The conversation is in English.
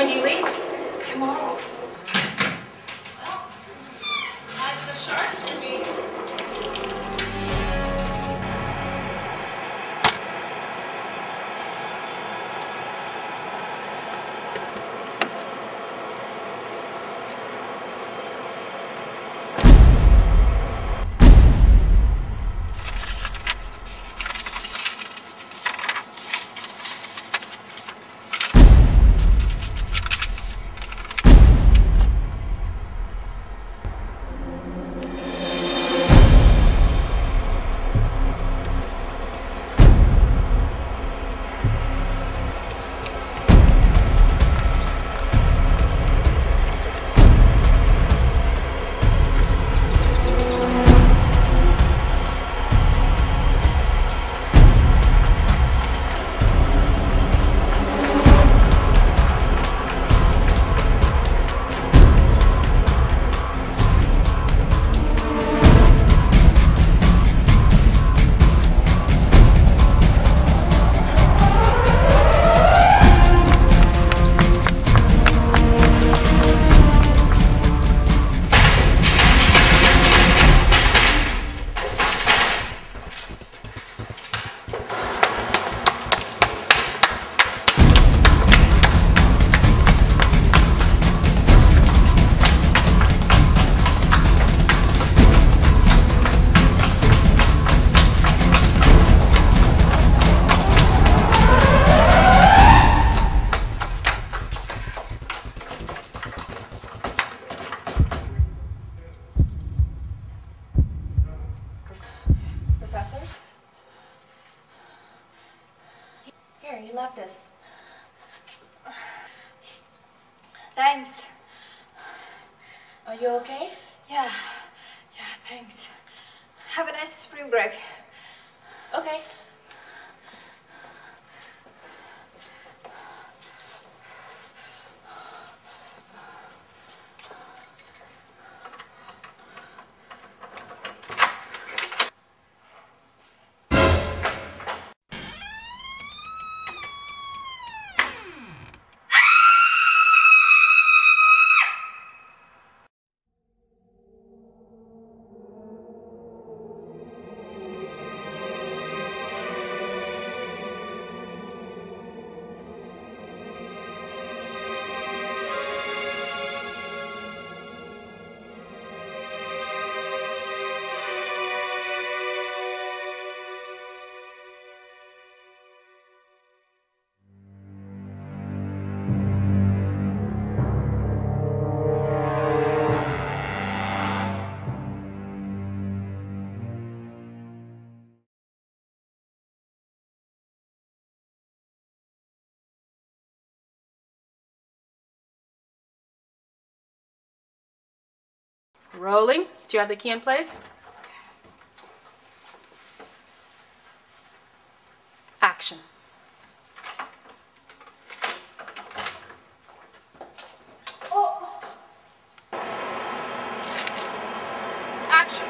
when you leave tomorrow. practice. Thanks. Are you okay? Yeah. Yeah, thanks. Have a nice spring break. Okay. rolling. Do you have the key in place? Action. Oh. Action.